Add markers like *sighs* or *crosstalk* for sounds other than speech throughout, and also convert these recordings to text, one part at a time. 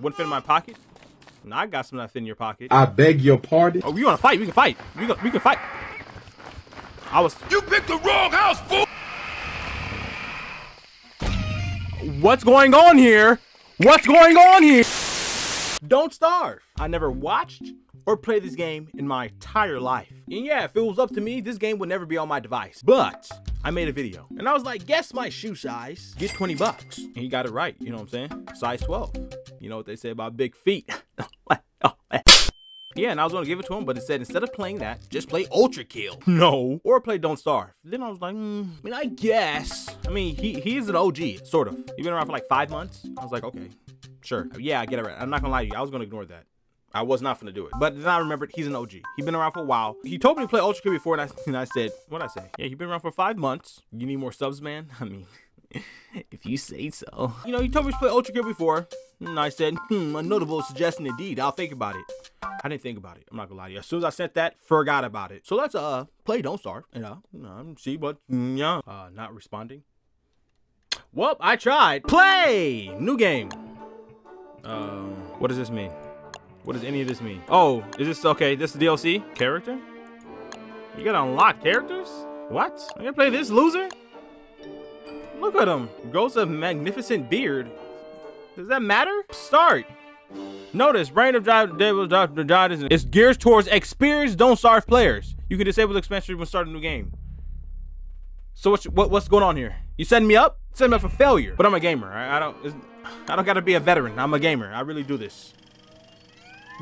Wouldn't fit in my pocket? No, I got some that fit in your pocket. I beg your pardon. Oh, you want to fight? We can fight. We can, we can fight. I was. You picked the wrong house, fool! What's going on here? What's going on here? Don't starve. I never watched or played this game in my entire life. And yeah, if it was up to me, this game would never be on my device. But I made a video and I was like, guess my shoe size, get 20 bucks. And he got it right, you know what I'm saying? Size 12. You know what they say about big feet. *laughs* Yeah, and I was gonna give it to him, but it said instead of playing that, just play Ultra Kill. *laughs* No. Or play Don't Starve. Then I was like, mm, I mean, I guess. I mean, he he is an OG, sort of. He's been around for like five months. I was like, okay, sure. Yeah, I get it right. I'm not gonna lie to you. I was gonna ignore that. I was not gonna do it. But then I remembered he's an OG. He's been around for a while. He told me to play Ultra Kill before, and I, *laughs* and I said, what I say? Yeah, he's been around for five months. You need more subs, man? *laughs* I mean, *laughs* if you say so. You know, he told me to play Ultra Kill before, and I said, hmm, a notable suggestion indeed. I'll think about it. I didn't think about it. I'm not gonna lie to you. As soon as I sent that, forgot about it. So let's uh play Don't Starve. You know, um, see what yeah. Uh, not responding. Well, I tried. Play new game. Um, what does this mean? What does any of this mean? Oh, is this okay? This is DLC character. You gotta unlock characters. What? I'm gonna play this loser. Look at him. Grows a magnificent beard. Does that matter? Start. Notice, Brain of Devil is it's geared towards experienced Don't Starve players. You can disable the expansion when starting a new game. So what's what, what's going on here? You setting me up? Setting me up for failure. But I'm a gamer. I, I don't I don't gotta be a veteran. I'm a gamer. I really do this.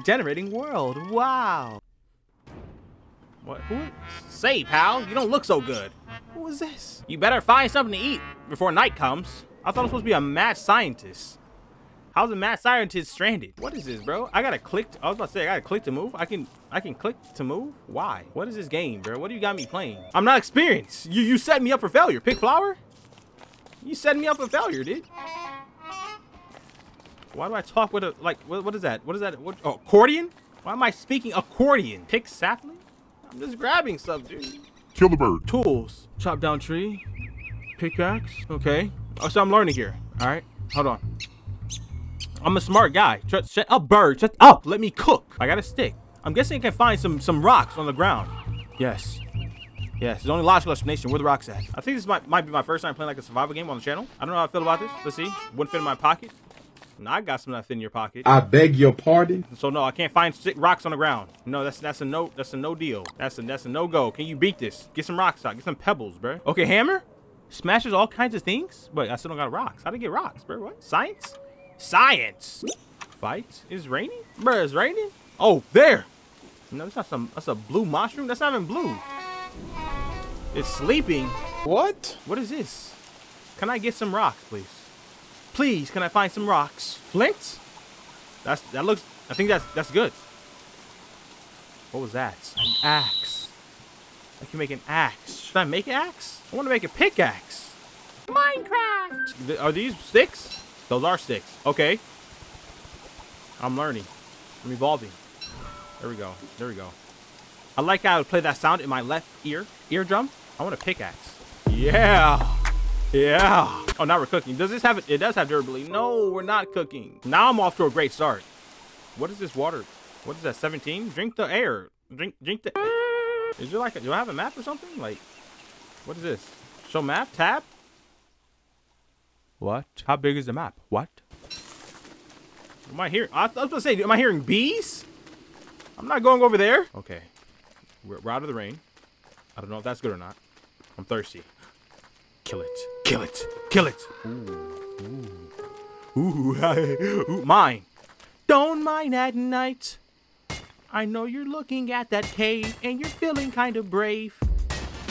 Generating world. Wow. What? Who? Say, pal, you don't look so good. Who is this? You better find something to eat before night comes. I thought I was supposed to be a mad scientist. How's a mad scientist stranded? What is this, bro? I gotta click. I was about to say I gotta click to move. I can I can click to move. Why? What is this game, bro? What do you got me playing? I'm not experienced. You you set me up for failure. Pick flower. You set me up for failure, dude. Why do I talk with a like? What, what is that? What is that? What oh, accordion? Why am I speaking accordion? Pick sapling. I'm just grabbing stuff, dude. Kill the bird. Tools. Chop down tree. Pickaxe. Okay. Oh, so I'm learning here. All right. Hold on. I'm a smart guy. Shut, shut up, bird. Shut up. Let me cook. I got a stick. I'm guessing I can find some some rocks on the ground. Yes. Yes, it's only logical explanation where the rocks at. I think this might, might be my first time playing like a survival game on the channel. I don't know how I feel about this. Let's see. Wouldn't fit in my pocket. No, I got some that fit in your pocket. I beg your pardon. So no, I can't find stick rocks on the ground. No, that's that's a no that's a no deal. That's a that's a no go. Can you beat this? Get some rocks out. Get some pebbles, bro. Okay, hammer smashes all kinds of things, but I still don't got rocks. How to get rocks, bro? What? Science? Science. Fight is raining, bro. It's raining. Oh, there. No, that's not some. That's a blue mushroom. That's not even blue. It's sleeping. What? What is this? Can I get some rocks, please? Please, can I find some rocks? Flint? That's that looks. I think that's that's good. What was that? An axe. I can make an axe. Should I make an axe? I want to make a pickaxe. Minecraft. Are these sticks? Those are sticks. Okay. I'm learning. I'm evolving. There we go. There we go. I like how I would play that sound in my left ear. Eardrum. I want a pickaxe. Yeah. Yeah. Oh, now we're cooking. Does this have it? It does have durability. No, we're not cooking. Now I'm off to a great start. What is this water? What is that? 17? Drink the air. Drink, drink the. Air. is there like a, do I have a map or something? Like, what is this? Show map tab. What? How big is the map? What? Am I hearing? I was to say, am I hearing bees? I'm not going over there. Okay. We're, we're out of the rain. I don't know if that's good or not. I'm thirsty. Kill it. Kill it. Kill it. Ooh. Ooh. Ooh. Ooh. Mine. Don't mind at night. I know you're looking at that cave and you're feeling kind of brave.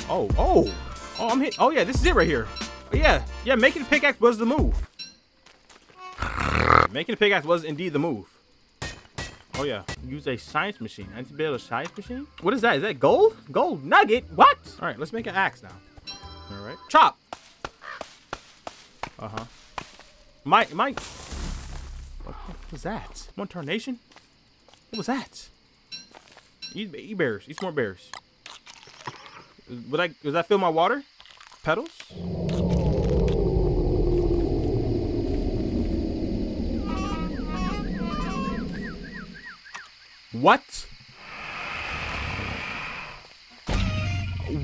Oh, oh. Oh, I'm hit. Oh, yeah, this is it right here. Oh, yeah, yeah, making a pickaxe was the move. making a pickaxe was indeed the move. Oh, yeah. Use a science machine. I need to build a science machine? What is that? Is that gold? Gold nugget? What? All right, let's make an axe now. All right. Chop. Uh-huh. My, my... What was that? One tarnation? What was that? Eat, eat bears. Eat some more bears. Would I, does that fill my water? Petals? What?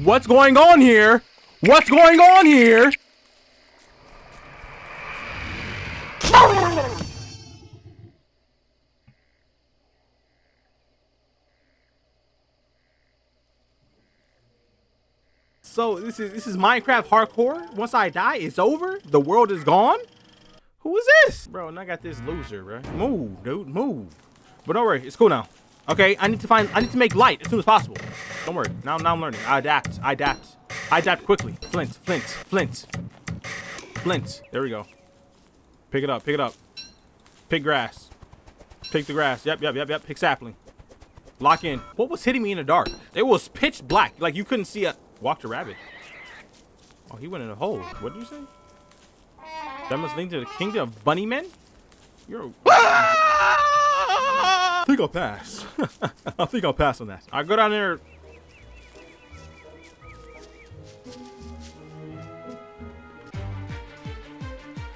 What's going on here? What's going on here? So this is this is Minecraft hardcore. Once I die, it's over. The world is gone. Who is this, bro? And I got this loser, bro. Move, dude, move. But don't worry, it's cool now. Okay, I need to find. I need to make light as soon as possible. Don't worry. Now, now I'm learning. I adapt. I adapt. I adapt quickly. Flint, flint, flint, flint. There we go. Pick it up. Pick it up. Pick grass. Pick the grass. Yep, yep, yep, yep. Pick sapling. Lock in. What was hitting me in the dark? It was pitch black. Like you couldn't see a. Walked a rabbit. Oh, he went in a hole. What did you say? That must lead to the kingdom of bunny men? You're a... Ah! I think I'll pass. *laughs* I think I'll pass on that. I go down there.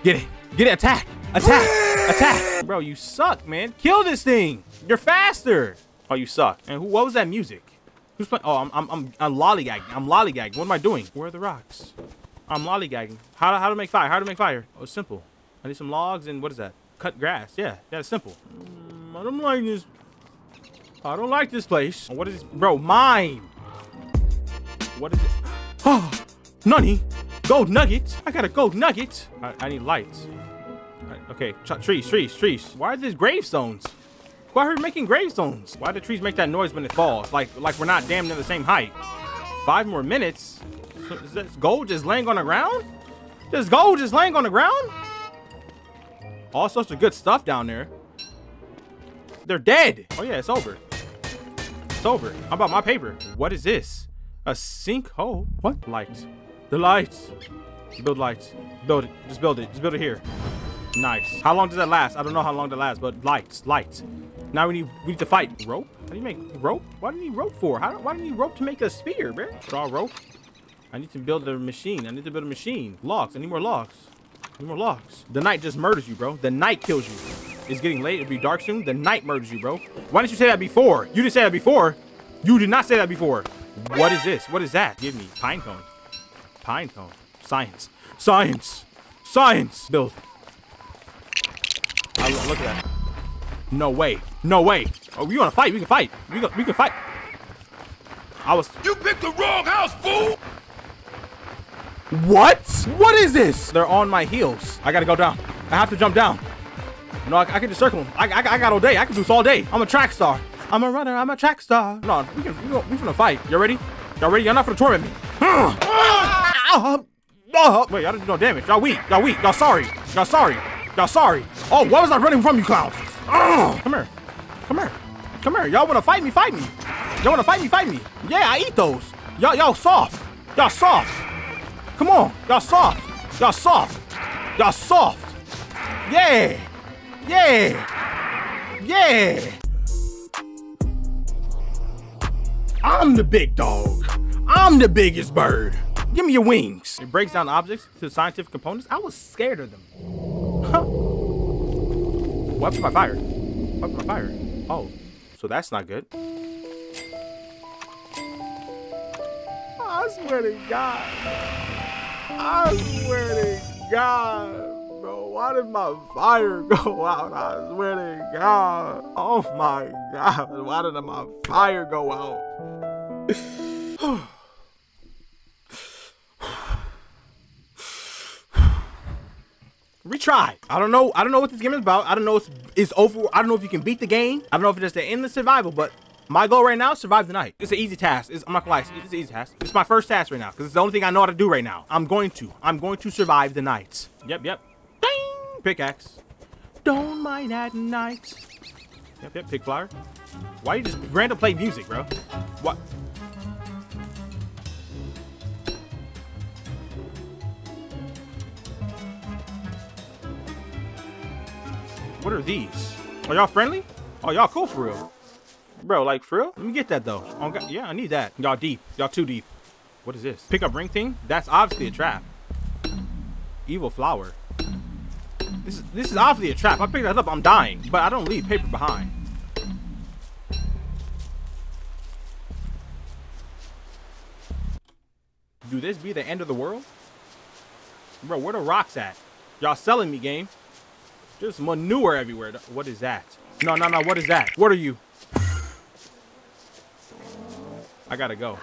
Get it. Get it. Attack. Attack. Attack. Bro, you suck, man. Kill this thing. You're faster. Oh, you suck. And who, what was that music? Who's playing? Oh, I'm, I'm, I'm, I'm lollygagging. I'm lollygagging. What am I doing? Where are the rocks? I'm lollygagging. How to, how to make fire? How to make fire? Oh, simple. I need some logs and what is that? Cut grass. Yeah, it's simple. Mm, I don't like this. I don't like this place. What is this? Bro, mine. What is it? *gasps* Oh, Nunny. Gold nugget. I got a gold nugget. I, I need lights. Okay, trees, trees, trees. Why are these gravestones? Why are we making gravestones? Why do trees make that noise when it falls? Like, like we're not damn near the same height. Five more minutes. Is this gold just laying on the ground? This gold just laying on the ground? All sorts of good stuff down there. They're dead. Oh yeah, it's over. It's over. How about my paper? What is this? A sinkhole? What? Lights. The lights. Build lights. Build it. Just build it. Just build it here. Nice. How long does that last? I don't know how long that lasts, but lights. Lights. Now we need we need to fight. Rope? How do you make rope? Why do you need rope for? How, why do you need rope to make a spear, bro? Draw rope. I need to build a machine. I need to build a machine. Logs. I need more logs. I need more logs. The night just murders you, bro. The night kills you. It's getting late. It'll be dark soon. The night murders you, bro. Why didn't you say that before? You didn't say that before. You did not say that before. What is this? What is that? Give me pine cone. Pine cone. Science. Science. Science. Build. I, look at that. No way. No way. Oh, you want to fight? We can fight. We can, we can fight. I was. You picked the wrong house, fool! What? What is this? They're on my heels. I gotta go down. I have to jump down. No, I, I can just circle them. I, I, I, got all day. I can do this all day. I'm a track star. I'm a runner. I'm a track star. No, we can. We, we finna fight. You ready? Y'all ready? Y'all not finna torment me. Uh, wait, y'all didn't do no damage. Y'all weak. Y'all weak. Y'all sorry. Y'all sorry. Y'all sorry. Oh, why was I running from you clowns? Uh, come here. Come here. Come here. Y'all wanna fight me? Fight me. Y'all wanna fight me? Fight me. Yeah, I eat those. Y'all, y'all soft. Y'all soft. Come on. Y'all soft. Y'all soft. Y'all soft. Yeah. Yeah. Yeah. I'm the big dog. I'm the biggest bird. Give me your wings. It breaks down objects to scientific components. I was scared of them. Huh. Weapon my fire. Weapon my fire. Oh, so that's not good. I swear to God. I swear to God, bro. Why did my fire go out? I swear to God. Oh my God. Why did my fire go out? Retry. I don't know. I don't know what this game is about. I don't know if it's over. I don't know if you can beat the game. I don't know if it's just the endless survival, but my goal right now is survive the night. It's an easy task. It's, I'm not gonna lie. It's an easy task. It's my first task right now because it's the only thing I know how to do right now. I'm going to. I'm going to survive the night. Yep, yep. Ding! Pickaxe. Don't mind at night. Yep, yep. Pig flower. Why you just random play music, bro? What? What are these? Are y'all friendly? Are y'all cool for real? Bro, like for real? Let me get that though. Oh, God. Yeah, I need that. Y'all deep. Y'all too deep. What is this? Pick up ring thing? That's obviously a trap. Evil flower. This is this is obviously a trap. I pick that up, I'm dying. But I don't leave paper behind. Do this be the end of the world? Bro, where the rocks at? Y'all selling me, game. Just manure everywhere. What is that? No, no, no. What is that? What are you? I gotta go.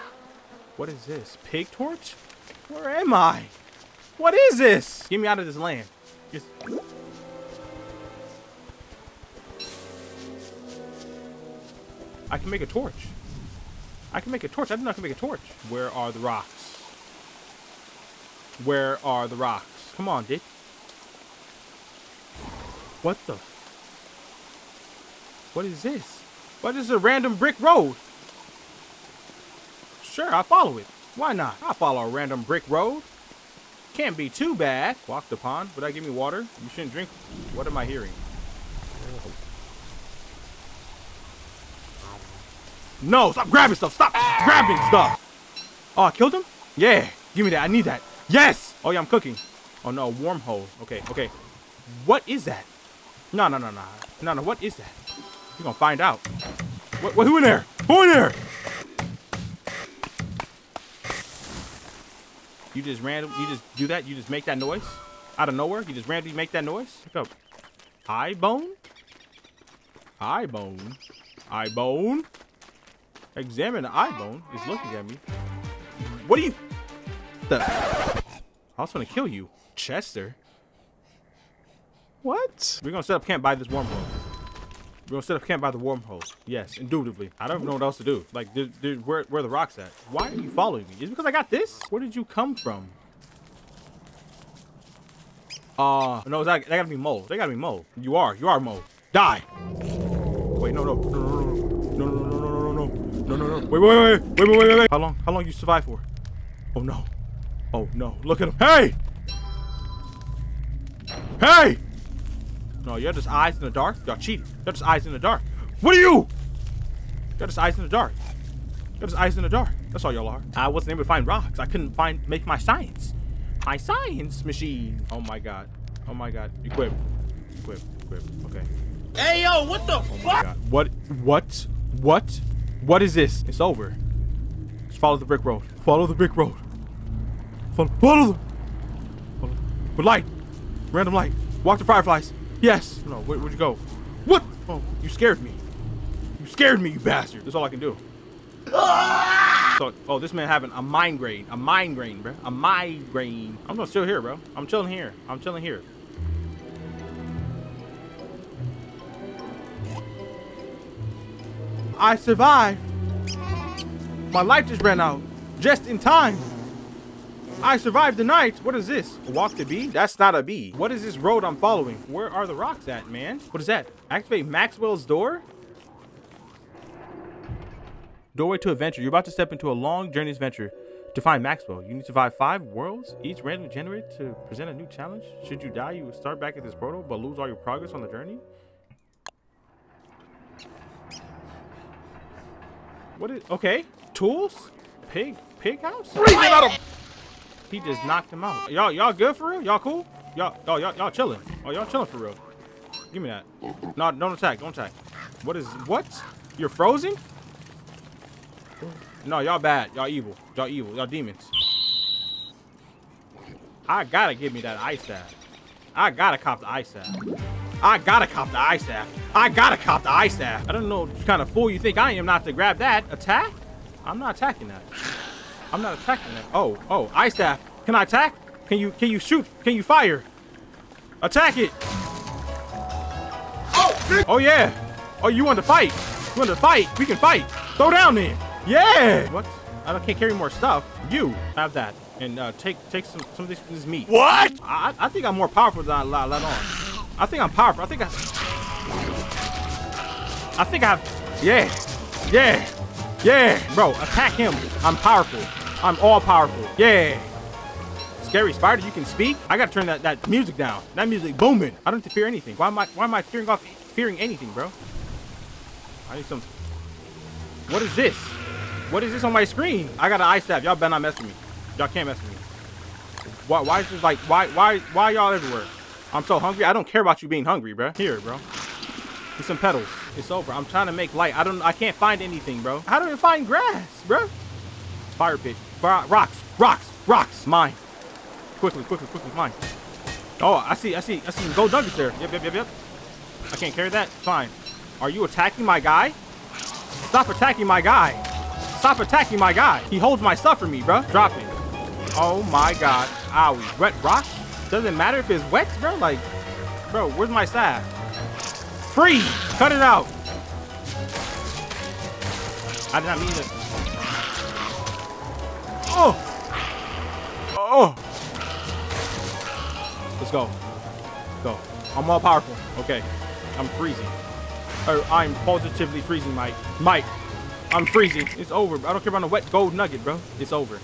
What is this? Pig torch? Where am I? What is this? Get me out of this land. Just... I can make a torch. I can make a torch. I I can make a torch. Where are the rocks? Where are the rocks? Come on, dude. What the? What is this? What is a random brick road? Sure, I'll follow it. Why not? I'll follow a random brick road. Can't be too bad. Walk the pond. Would that give me water? You shouldn't drink. What am I hearing? No, stop grabbing stuff. Stop grabbing stuff. Oh, I killed him? Yeah. Give me that. I need that. Yes. Oh, yeah, I'm cooking. Oh, no. Wormhole. Okay, okay. What is that? No, no, no, no. No, no. What is that? Going to find out. What, what, who in there? Who in there? You just random, you just do that? You just make that noise? Out of nowhere? You just randomly make that noise? Up. Eye bone? Eye bone? Eye bone? Examine the eye bone. It's looking at me. What are you? The? I was gonna kill you, Chester. What? We're gonna set up camp by this wormhole. We're gonna set up camp by the wormhole. Yes, indubitably. I don't know what else to do. Like, dude, dude, where, where the rocks at? Why are you following me? Is it because I got this? Where did you come from? Uh, no, that, that gotta be Mole. They gotta be Mole. You are. You are Mole. Die. Wait, no, no. No, no, no, no, no, no, no, no, no, no, no. Wait, wait, wait, wait, wait, wait, wait. How long? How long you survive for? Oh, no. Oh, no. Look at him. Hey! Hey! No, you're just eyes in the dark. Y'all cheating. You're just eyes in the dark. What are you? You're just eyes in the dark. You're just eyes in the dark. That's all y'all are. I wasn't able to find rocks. I couldn't find make my science. My science machine. Oh my god. Oh my god. Equip. Equip. Equip. Okay. Hey, yo, what the Oh fuck? What? What? What? What is this? It's over. Just follow the brick road. Follow the brick road. Follow. Follow the. Follow. With light. Random light. Walk the fireflies. Yes. No. Where, where'd you go? What? Oh, you scared me. You scared me, you bastard. That's all I can do. Ah! So, oh, this man having a migraine. A migraine, bro. A migraine. I'm gonna still here, bro. I'm chilling here. I'm chilling here. I survived. My light just ran out. Just in time. I survived the night. What is this? Walk the bee? That's not a bee. What is this road I'm following? Where are the rocks at, man? What is that? Activate Maxwell's door? Doorway to adventure. You're about to step into a long journey's venture. To find Maxwell, you need to survive five worlds, each randomly generated to present a new challenge. Should you die, you will start back at this portal, but lose all your progress on the journey. What is okay? Tools? Pig pig house? He just knocked him out. Y'all y'all good for real? Y'all cool? Y'all y'all y'all chilling. Oh y'all chilling for real. Give me that. No, don't attack, don't attack. What is what? You're frozen? No, y'all bad. Y'all evil. Y'all evil. Y'all demons. I gotta give me that ice staff. I gotta cop the ice staff. I gotta cop the ice staff. I gotta cop the ice staff. I don't know what kind of fool you think I am not to grab that. Attack? I'm not attacking that. I'm not attacking that. Oh, oh, ice staff. Can I attack? Can you can you shoot? Can you fire? Attack it. Oh oh yeah. Oh, you want to fight? You want to fight? We can fight. Throw down then. Yeah. What? I can't carry more stuff. You have that and uh, take take some some of this, this meat. What? I, I think I'm more powerful than I let let on. I think I'm powerful. I think I. I think I have. Yeah, yeah, yeah, bro. Attack him. I'm powerful. I'm all powerful. Yeah. Scary spider, you can speak. I gotta turn that that music down. That music booming. I don't have to fear anything. Why am I why am I fearing off fearing anything, bro? I need some. What is this? What is this on my screen? I got an ice staff. Y'all better not mess with me. Y'all can't mess with me. Why, why is this like, why, why, why y'all everywhere? I'm so hungry. I don't care about you being hungry, bro. Here, bro. Get some petals. It's over. I'm trying to make light. I don't, I can't find anything, bro. How do I find grass, bro? Fire pit. Rocks, rocks, Rocks, mine. Quickly, quickly, quickly, mine. Oh, I see, I see, I see gold nuggets there. Yep, yep, yep, yep. I can't carry that. Fine. Are you attacking my guy? Stop attacking my guy. Stop attacking my guy. He holds my stuff for me, bro. Drop it. Oh my god. Owie. Wet rock? Doesn't matter if it's wet, bro. Like, bro, where's my staff? Freeze! Cut it out. I did not mean to. Oh! Oh! Let's go. Go. I'm all powerful. Okay. I'm freezing. Or I'm positively freezing, Mike. Mike, I'm freezing. It's over. I don't care about the wet gold nugget, bro. It's over.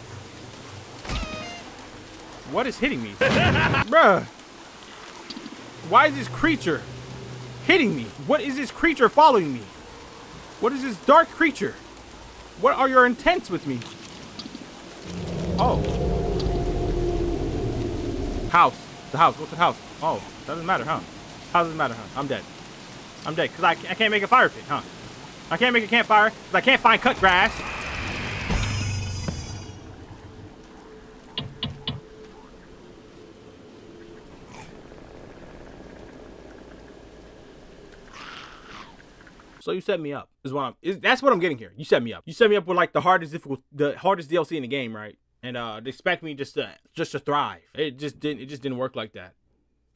What is hitting me? *laughs* Bruh. Why is this creature hitting me? What is this creature following me? What is this dark creature? What are your intents with me? Oh. House. The house. What's the house? Oh, doesn't matter, huh? How does it matter, huh? I'm dead. I'm dead because I, I can't make a fire pit, huh? I can't make a campfire because I can't find cut grass. So you set me up is what I'm. Is, that's what I'm getting here. You set me up. You set me up with like the hardest difficult, the hardest DLC in the game, right? And uh, expect me just to just to thrive. It just didn't. It just didn't work like that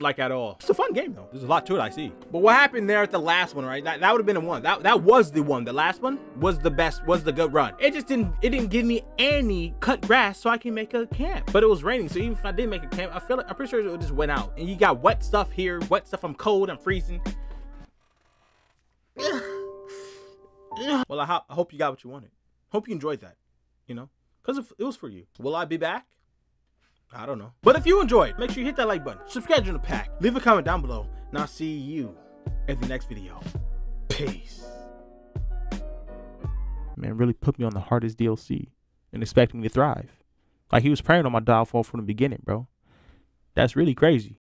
like at all. It's a fun game though. There's a lot to it, I see. But what happened there at the last one, right? That, that would have been the one. That that was the one. The last one was the best, was the good run. It just didn't it didn't give me any cut grass so I can make a camp. But it was raining, so even if I did make a camp, I feel like I'm pretty sure it just went out. And you got wet stuff here, wet stuff, I'm cold, I'm freezing. *sighs* well, I, ho I hope you got what you wanted. Hope you enjoyed that, you know? Because it was for you. Will I be back? I don't know. But if you enjoyed, make sure you hit that like button, subscribe to the pack, leave a comment down below, and I'll see you in the next video. Peace. Man, really put me on the hardest DLC and expecting me to thrive. Like he was praying on my downfall from the beginning, bro. That's really crazy.